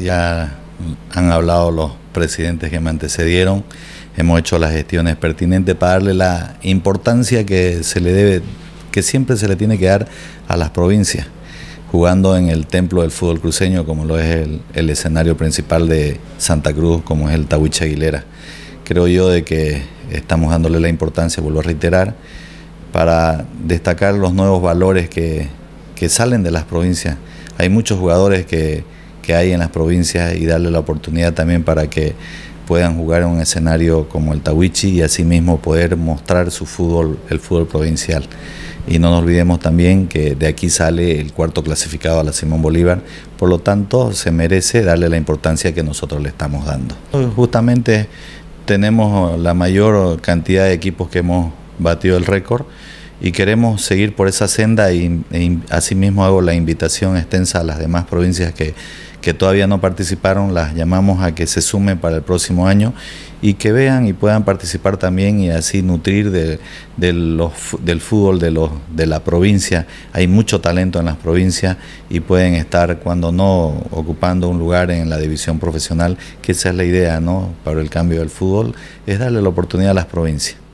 ya han hablado los presidentes que me antecedieron, hemos hecho las gestiones pertinentes para darle la importancia que se le debe, que siempre se le tiene que dar a las provincias, jugando en el templo del fútbol cruceño, como lo es el, escenario principal de Santa Cruz, como es el Tahuiche Aguilera. Creo yo de que estamos dándole la importancia, vuelvo a reiterar, para destacar los nuevos valores que, que salen de las provincias. Hay muchos jugadores que que hay en las provincias y darle la oportunidad también para que puedan jugar en un escenario como el Tawichi y asimismo poder mostrar su fútbol, el fútbol provincial. Y no nos olvidemos también que de aquí sale el cuarto clasificado a la Simón Bolívar, por lo tanto se merece darle la importancia que nosotros le estamos dando. Justamente tenemos la mayor cantidad de equipos que hemos batido el récord y queremos seguir por esa senda y, y asimismo hago la invitación extensa a las demás provincias que que todavía no participaron, las llamamos a que se sumen para el próximo año y que vean y puedan participar también y así nutrir del fútbol de, los, de la provincia. Hay mucho talento en las provincias y pueden estar, cuando no, ocupando un lugar en la división profesional, que esa es la idea ¿no? para el cambio del fútbol, es darle la oportunidad a las provincias.